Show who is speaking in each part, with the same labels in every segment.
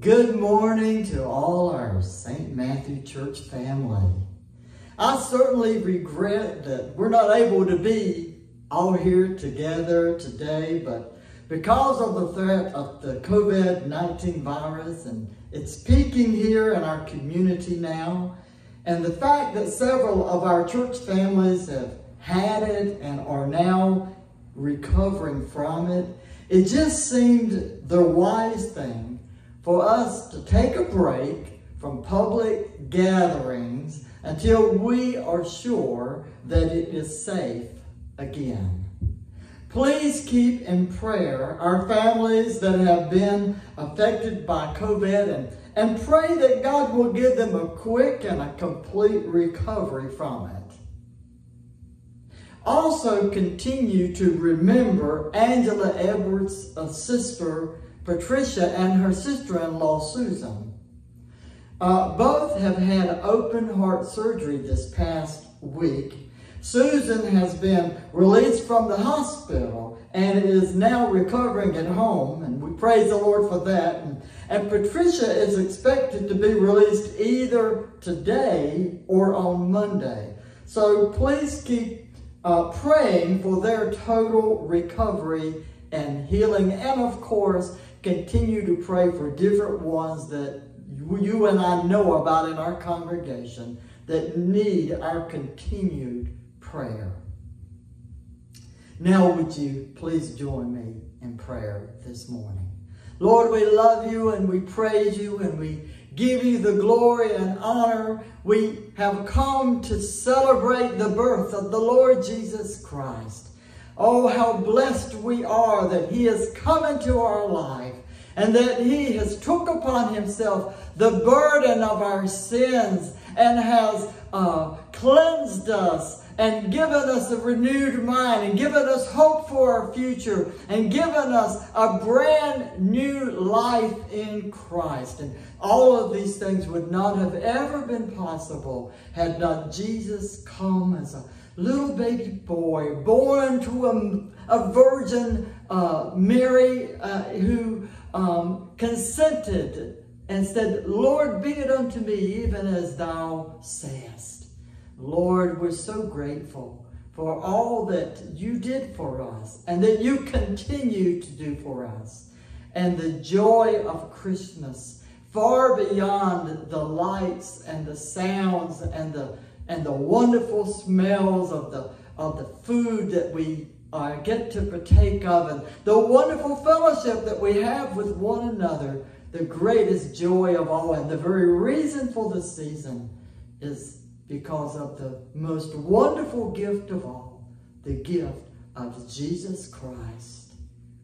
Speaker 1: Good morning to all our St. Matthew Church family. I certainly regret that we're not able to be all here together today, but because of the threat of the COVID-19 virus and it's peaking here in our community now, and the fact that several of our church families have had it and are now recovering from it, it just seemed the wise thing for us to take a break from public gatherings until we are sure that it is safe again. Please keep in prayer our families that have been affected by COVID and, and pray that God will give them a quick and a complete recovery from it. Also continue to remember Angela Edwards' a sister Patricia and her sister-in-law Susan. Uh, both have had open heart surgery this past week. Susan has been released from the hospital and is now recovering at home, and we praise the Lord for that. And, and Patricia is expected to be released either today or on Monday. So please keep uh, praying for their total recovery and healing. And of course, continue to pray for different ones that you and I know about in our congregation that need our continued prayer. Now, would you please join me in prayer this morning? Lord, we love you and we praise you and we give you the glory and honor. We have come to celebrate the birth of the Lord Jesus Christ. Oh, how blessed we are that he has come into our life and that he has took upon himself the burden of our sins and has uh, cleansed us and given us a renewed mind and given us hope for our future and given us a brand new life in Christ. And all of these things would not have ever been possible had not Jesus come as a little baby boy born to a, a virgin uh, Mary uh, who um, consented and said, Lord, be it unto me even as thou sayest. Lord, we're so grateful for all that you did for us and that you continue to do for us. And the joy of Christmas, far beyond the lights and the sounds and the and the wonderful smells of the of the food that we uh, get to partake of and the wonderful fellowship that we have with one another, the greatest joy of all and the very reason for the season is because of the most wonderful gift of all, the gift of Jesus Christ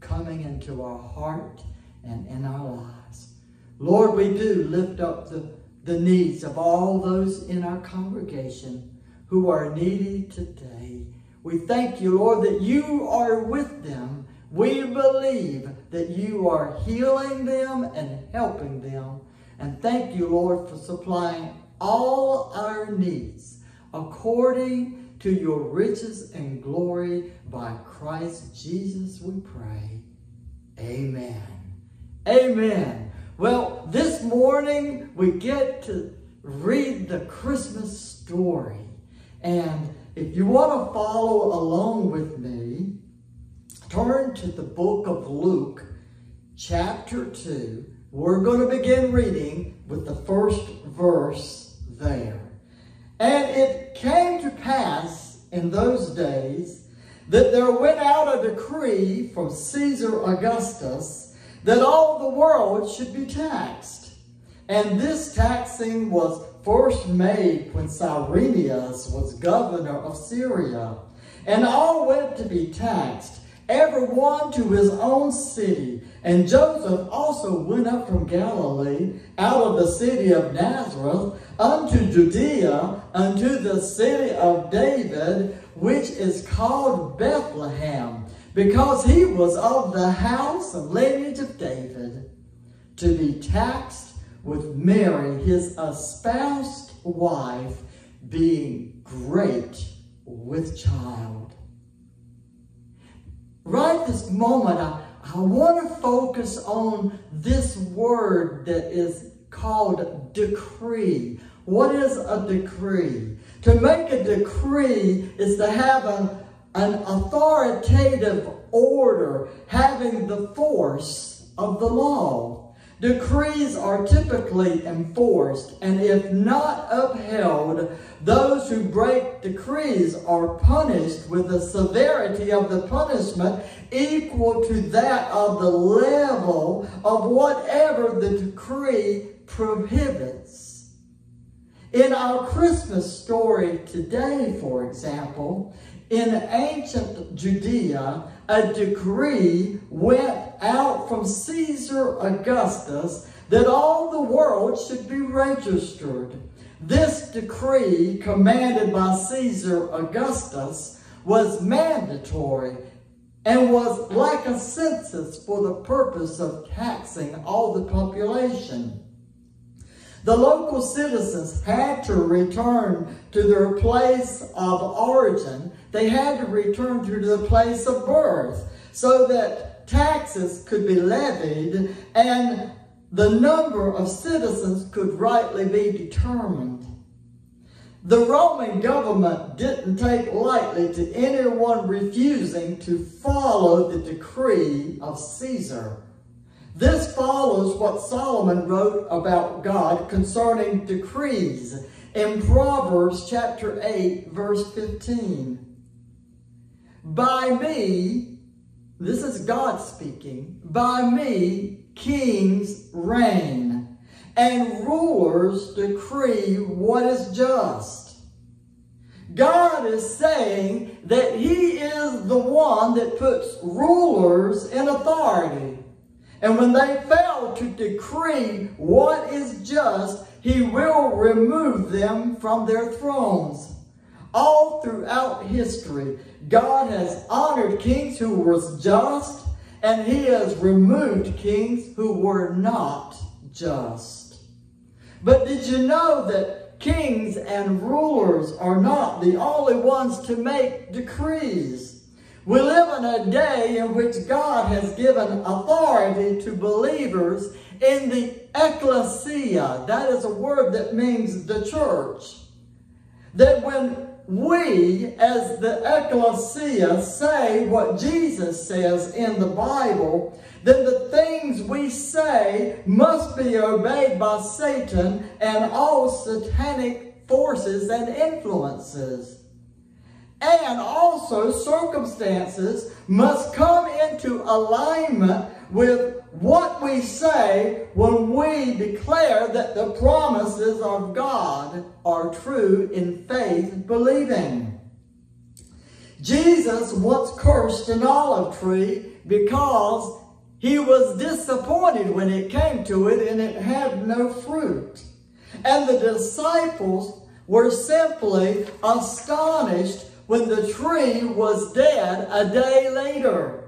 Speaker 1: coming into our heart and in our lives. Lord, we do lift up the, the needs of all those in our congregation who are needy today. We thank you, Lord, that you are with them. We believe that you are healing them and helping them. And thank you, Lord, for supplying all our needs according to your riches and glory by Christ Jesus, we pray. Amen. Amen. Well, this morning we get to read the Christmas story. And if you want to follow along with me, turn to the book of Luke, chapter 2. We're going to begin reading with the first verse there. And it came to pass in those days that there went out a decree from Caesar Augustus that all the world should be taxed. And this taxing was first made when Cyrenius was governor of Syria. And all went to be taxed, every one to his own city. And Joseph also went up from Galilee, out of the city of Nazareth, unto Judea, unto the city of David, which is called Bethlehem, because he was of the house and lineage of David, to be taxed with Mary, his espoused wife, being great with child. Right this moment, I, I want to focus on this word that is called decree. What is a decree? To make a decree is to have an, an authoritative order having the force of the law. Decrees are typically enforced, and if not upheld, those who break decrees are punished with the severity of the punishment equal to that of the level of whatever the decree prohibits. In our Christmas story today, for example, in ancient Judea, a decree went out from Caesar Augustus that all the world should be registered. This decree, commanded by Caesar Augustus, was mandatory and was like a census for the purpose of taxing all the population. The local citizens had to return to their place of origin. They had to return to the place of birth so that taxes could be levied and the number of citizens could rightly be determined. The Roman government didn't take lightly to anyone refusing to follow the decree of Caesar. This follows what Solomon wrote about God concerning decrees in Proverbs chapter 8, verse 15. By me, this is God speaking, by me kings reign, and rulers decree what is just. God is saying that he is the one that puts rulers in authority. And when they fail to decree what is just, he will remove them from their thrones. All throughout history, God has honored kings who were just, and he has removed kings who were not just. But did you know that kings and rulers are not the only ones to make decrees? We live in a day in which God has given authority to believers in the ecclesia. That is a word that means the church. That when we, as the ecclesia, say what Jesus says in the Bible, then the things we say must be obeyed by Satan and all satanic forces and influences. And also circumstances must come into alignment with what we say when we declare that the promises of God are true in faith believing. Jesus once cursed an olive tree because he was disappointed when it came to it and it had no fruit. And the disciples were simply astonished when the tree was dead a day later.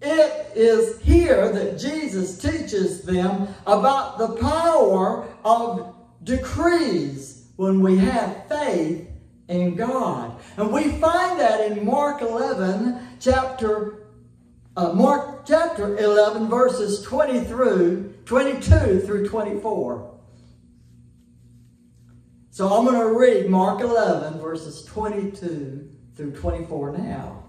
Speaker 1: It is here that Jesus teaches them about the power of decrees when we have faith in God. And we find that in Mark 11, chapter uh, Mark chapter 11, verses 20 through 22 through 24. So I'm going to read Mark 11, verses 22 through 24 now.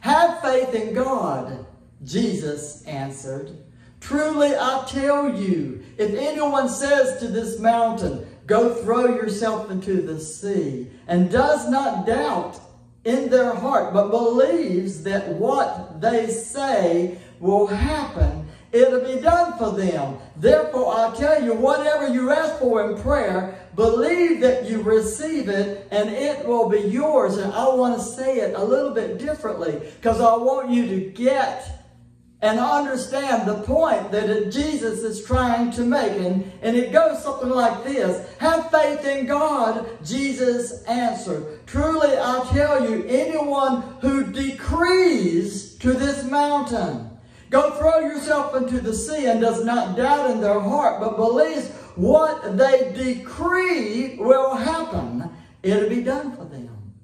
Speaker 1: Have faith in God, Jesus answered. Truly I tell you, if anyone says to this mountain, Go throw yourself into the sea, and does not doubt in their heart, but believes that what they say will happen, it'll be done for them. Therefore, I tell you, whatever you ask for in prayer, believe that you receive it and it will be yours. And I want to say it a little bit differently because I want you to get and understand the point that Jesus is trying to make. And, and it goes something like this. Have faith in God, Jesus answered. Truly, I tell you, anyone who decrees to this mountain, Go throw yourself into the sea and does not doubt in their heart, but believes what they decree will happen. It'll be done for them.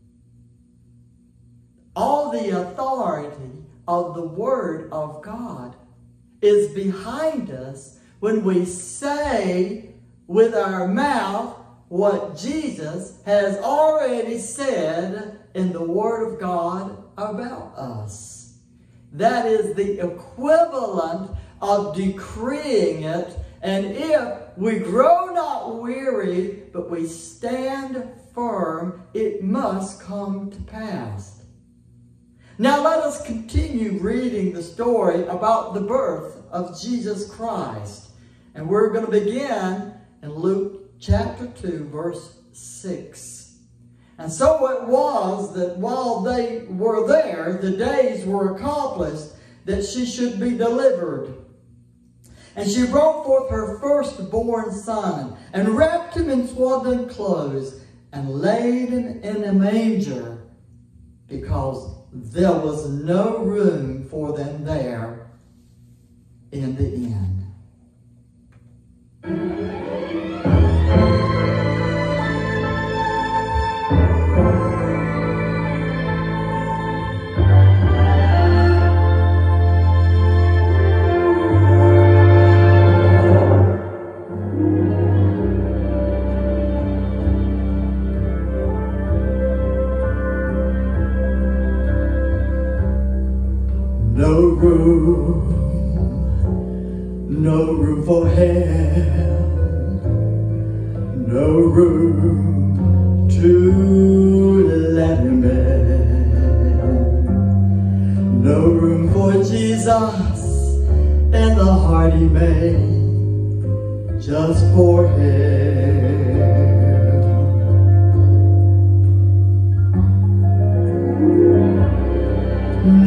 Speaker 1: All the authority of the Word of God is behind us when we say with our mouth what Jesus has already said in the Word of God about us. That is the equivalent of decreeing it. And if we grow not weary, but we stand firm, it must come to pass. Now let us continue reading the story about the birth of Jesus Christ. And we're going to begin in Luke chapter 2, verse 6. And so it was that while they were there, the days were accomplished that she should be delivered. And she brought forth her firstborn son, and wrapped him in swaddling clothes, and laid him in a manger, because there was no room for them there in the inn. room for him, no room to let him in, no room for Jesus and the heart he made just for him.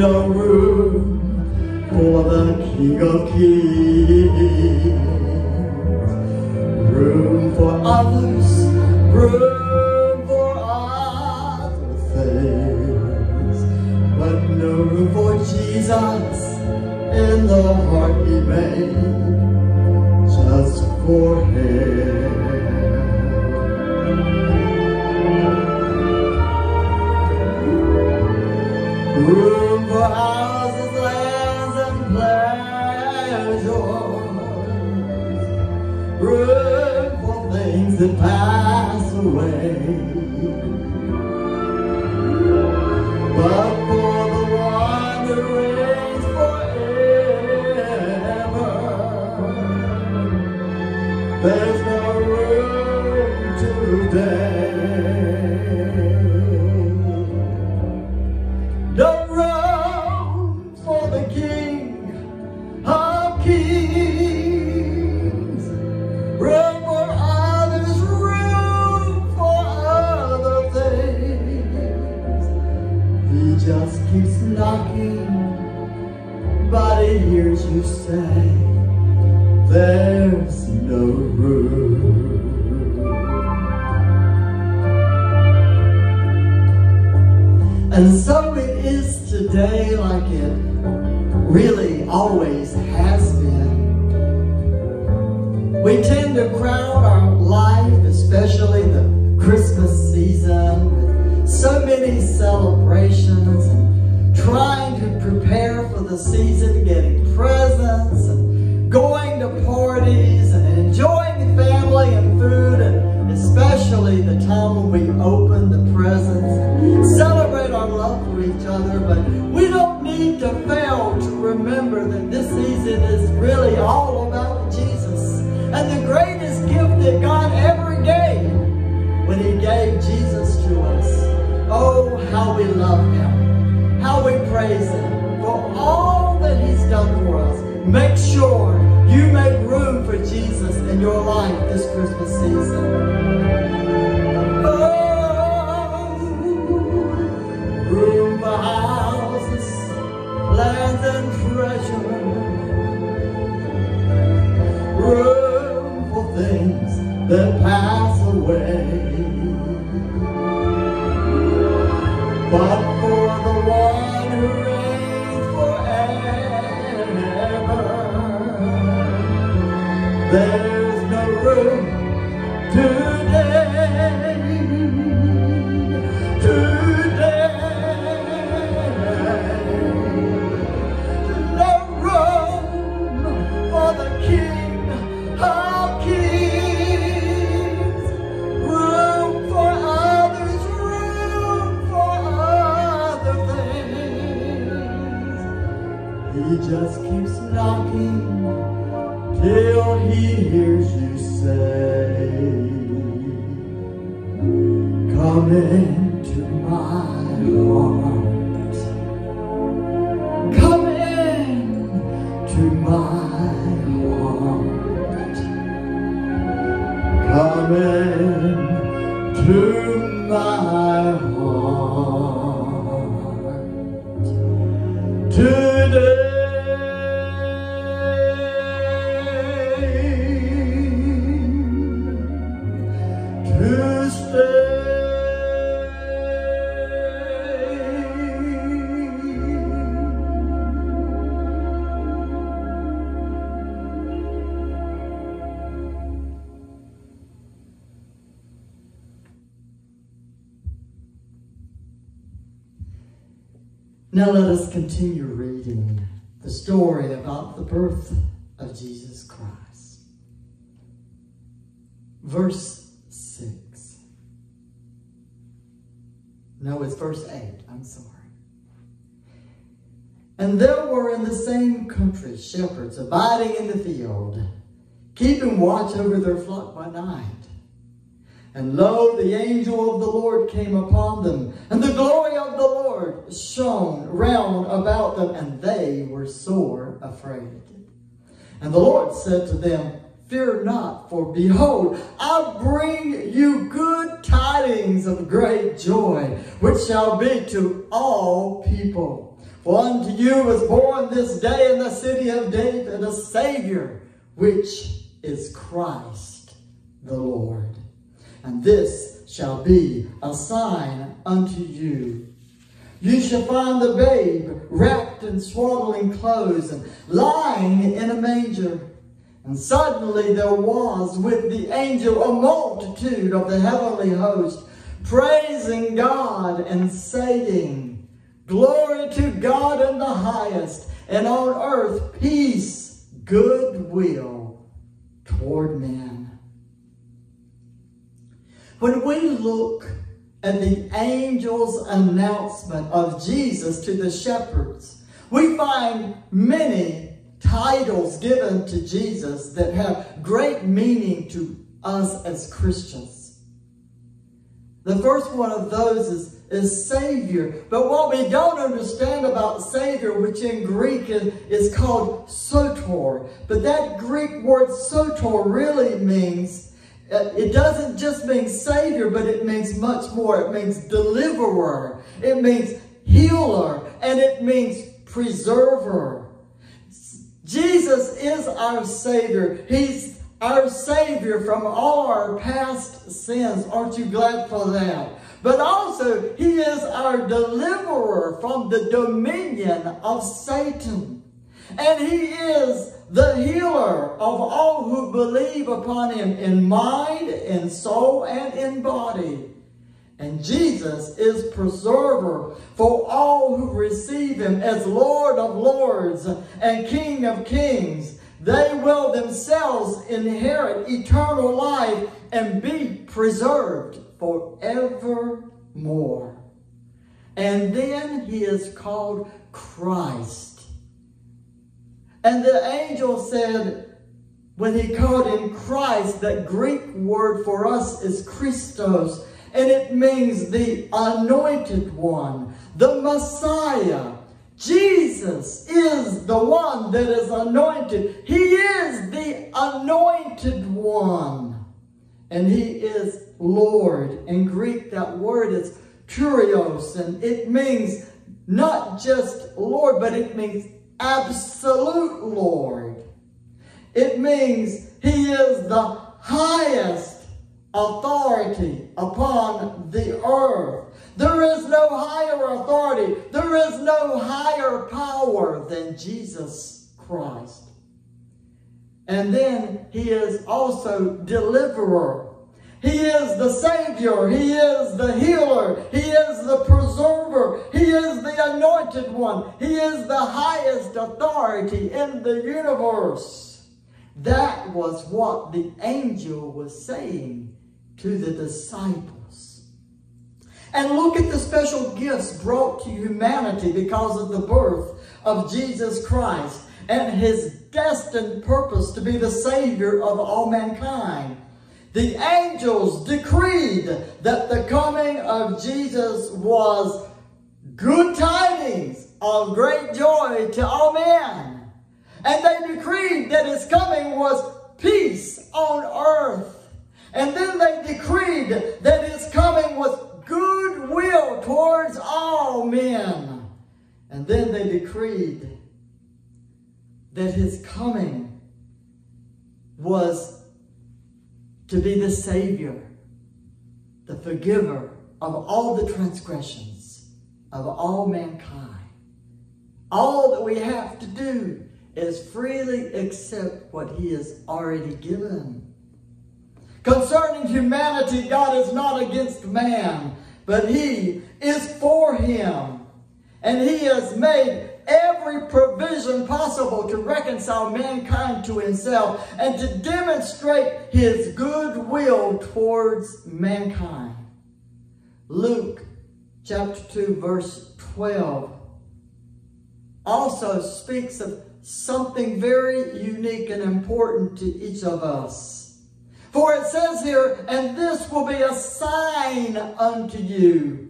Speaker 1: no room for the King of Kings. for each other, but we don't need to fail to remember that this season is really all about Jesus. And the greatest gift that God ever gave when he gave Jesus to us. Oh, how we love him. How we praise him for all that he's done for us. Make sure you make room for Jesus in your life this Christmas season. that pass away. But for the one who reigns forever, there's no room to Now let us continue reading the story about the birth of Jesus Christ. Verse 6. No, it's verse 8. I'm sorry. And there were in the same country shepherds abiding in the field, keeping watch over their flock by night. And lo, the angel of the Lord came upon them, and the glory of the Lord shone round about them, and they were sore afraid. And the Lord said to them, Fear not, for behold, I bring you good tidings of great joy, which shall be to all people. For unto you is born this day in the city of David a Savior, which is Christ the Lord. And this shall be a sign unto you. You shall find the babe wrapped in swaddling clothes and lying in a manger. And suddenly there was with the angel a multitude of the heavenly host, praising God and saying, Glory to God in the highest, and on earth peace, goodwill toward men. When we look at the angel's announcement of Jesus to the shepherds, we find many titles given to Jesus that have great meaning to us as Christians. The first one of those is, is Savior. But what we don't understand about Savior, which in Greek is, is called soter, but that Greek word soter really means Uh, it doesn't just mean Savior, but it means much more. It means deliverer. It means healer. And it means preserver. Jesus is our Savior. He's our Savior from all our past sins. Aren't you glad for that? But also, He is our deliverer from the dominion of Satan. And He is the healer of all who believe upon him in mind, in soul, and in body. And Jesus is preserver for all who receive him as Lord of lords and King of kings. They will themselves inherit eternal life and be preserved forevermore. And then he is called Christ. And the angel said, when he called him Christ, that Greek word for us is Christos, and it means the anointed one, the Messiah. Jesus is the one that is anointed. He is the anointed one. And he is Lord. In Greek, that word is kurios, and it means not just Lord, but it means absolute Lord. It means he is the highest authority upon the earth. There is no higher authority. There is no higher power than Jesus Christ. And then he is also deliverer. He is the Savior. He is the healer. He is the preserver. He is the anointed one. He is the highest authority in the universe. That was what the angel was saying to the disciples. And look at the special gifts brought to humanity because of the birth of Jesus Christ and his destined purpose to be the Savior of all mankind. The angels decreed that the coming of Jesus was good tidings of great joy to all men. And they decreed that his coming was peace on earth. And then they decreed that his coming was goodwill towards all men. And then they decreed that his coming was to be the Savior, the forgiver of all the transgressions of all mankind. All that we have to do is freely accept what he has already given. Concerning humanity, God is not against man, but he is for him. And he has made every provision possible to reconcile mankind to himself and to demonstrate his goodwill towards mankind. Luke chapter 2 verse 12 also speaks of something very unique and important to each of us. For it says here, and this will be a sign unto you.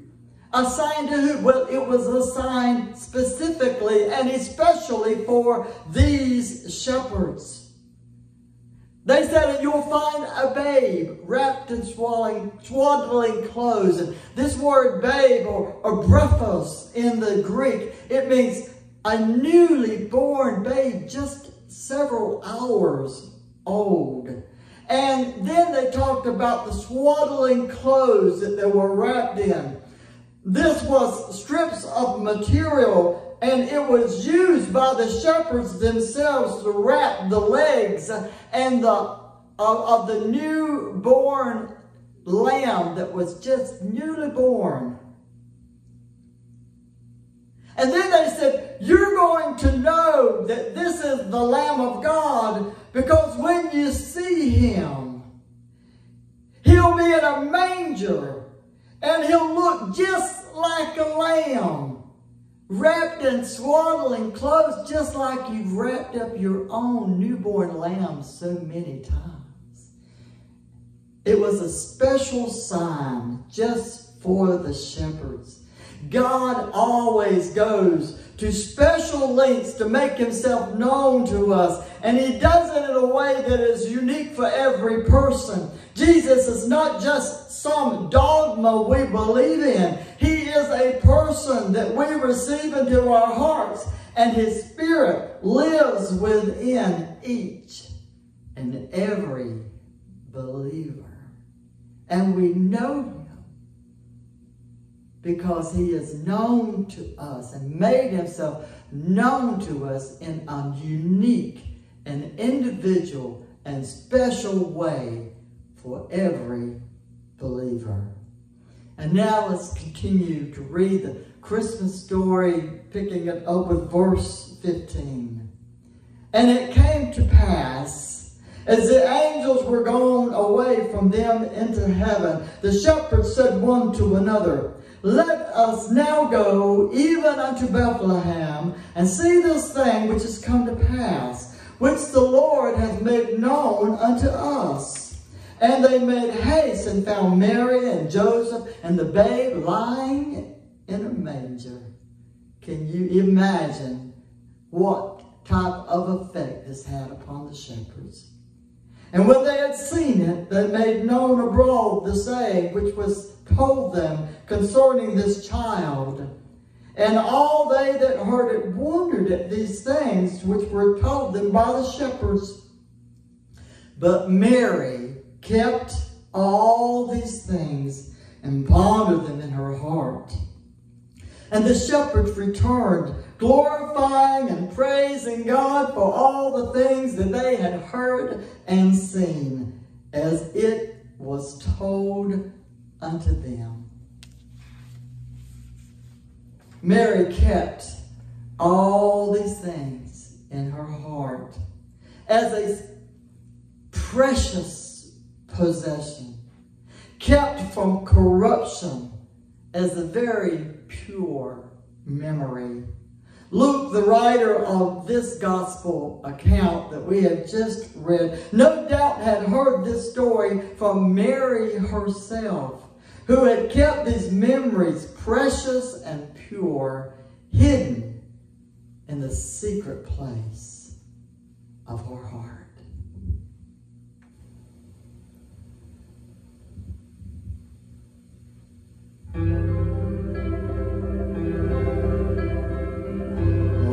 Speaker 1: A sign to who? Well, it was a sign specifically and especially for these shepherds. They said that you'll find a babe wrapped in swaddling, swaddling clothes. And this word babe or, or brephos in the Greek, it means a newly born babe just several hours old. And then they talked about the swaddling clothes that they were wrapped in. This was strips of material and it was used by the shepherds themselves to wrap the legs and the of, of the newborn lamb that was just newly born. And then they said, you're going to know that this is the Lamb of God because when you see him, he'll be in a manger and he'll look just like a lamb, wrapped in swaddling clothes, just like you've wrapped up your own newborn lamb so many times. It was a special sign just for the shepherds. God always goes to special lengths to make himself known to us. And he does it in a way that is unique for every person. Jesus is not just some dogma we believe in. He is a person that we receive into our hearts and his spirit lives within each and every believer. And we know because he is known to us and made himself known to us in a unique and individual and special way for every believer. And now let's continue to read the Christmas story, picking it up with verse 15. And it came to pass, as the angels were gone away from them into heaven, the shepherds said one to another, Let us now go even unto Bethlehem, and see this thing which is come to pass, which the Lord hath made known unto us. And they made haste and found Mary and Joseph and the babe lying in a manger. Can you imagine what type of effect this had upon the shepherds? And when they had seen it, they made known abroad the saying which was told them concerning this child. And all they that heard it wondered at these things which were told them by the shepherds. But Mary kept all these things and pondered them in her heart. And the shepherds returned, glorifying and praising God for all the things that they had heard and seen, as it was told unto them. Mary kept all these things in her heart as a precious possession, kept from corruption as a very pure memory. Luke, the writer of this gospel account that we have just read, no doubt had heard this story from Mary herself who had kept these memories precious and pure, hidden in the secret place of her heart.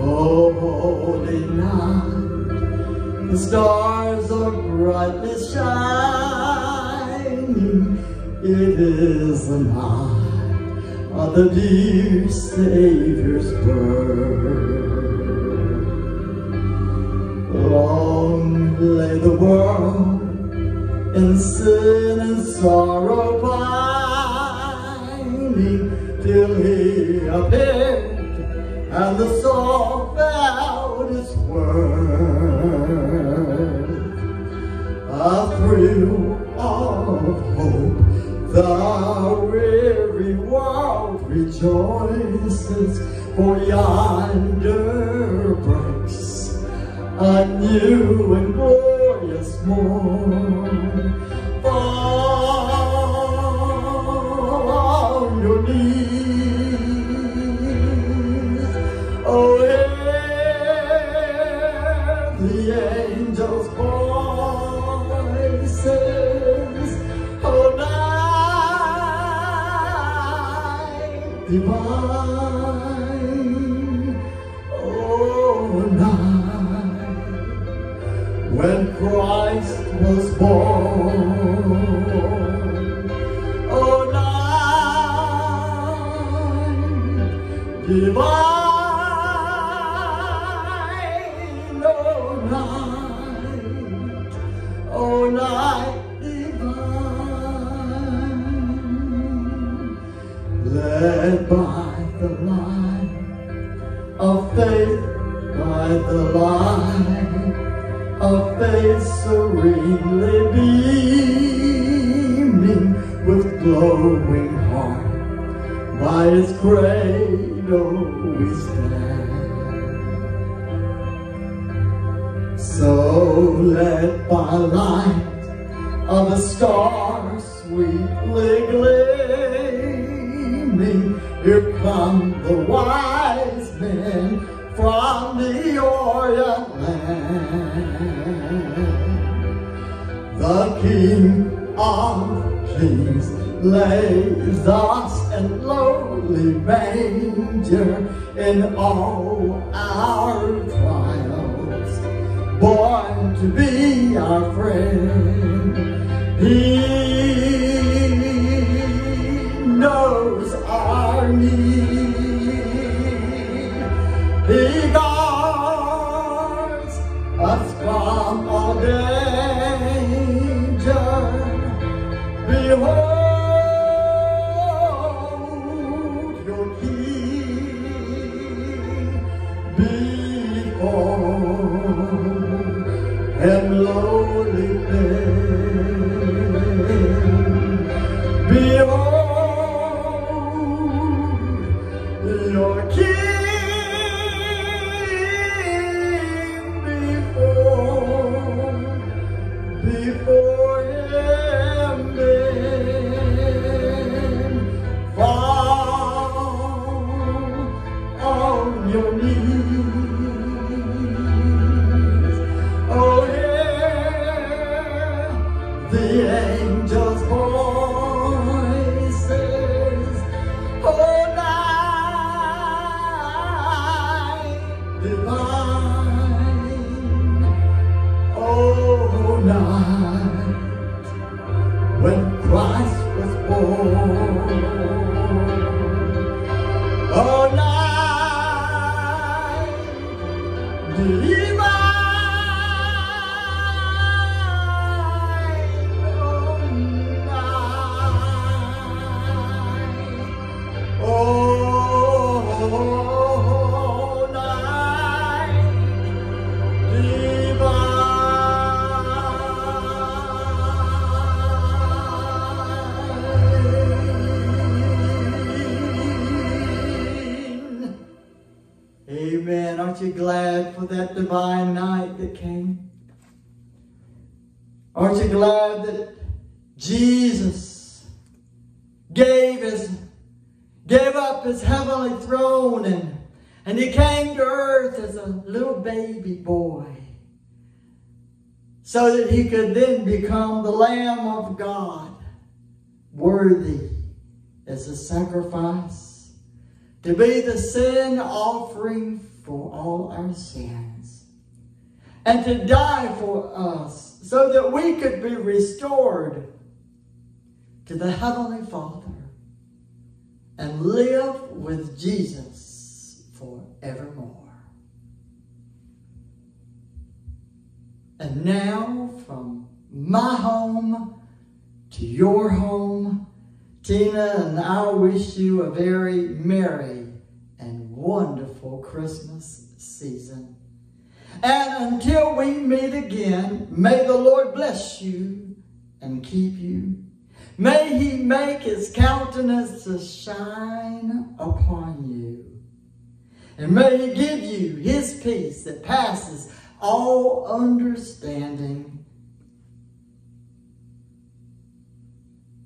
Speaker 1: Oh, holy night, the stars are brightly shining. It is the night of the dear Savior's birth. Long lay the world in sin and sorrow when Christ was born. Oh, night divine. The King of Kings lays us in lowly manger in all our trials, born to be our friend. He before. Aren't you glad for that divine night that came? Aren't you glad that Jesus gave his gave up his heavenly throne and, and he came to earth as a little baby boy so that he could then become the Lamb of God, worthy as a sacrifice, to be the sin offering for all our sins, and to die for us so that we could be restored to the Heavenly Father and live with Jesus forevermore. And now, from my home to your home, Tina and I wish you a very merry wonderful Christmas season. And until we meet again, may the Lord bless you and keep you. May he make his countenance to shine upon you. And may he give you his peace that passes all understanding.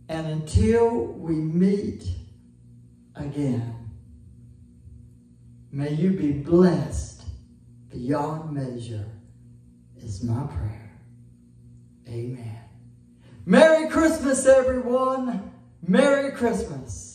Speaker 1: And until we meet again, may you be blessed beyond measure, is my prayer. Amen. Merry Christmas, everyone. Merry Christmas.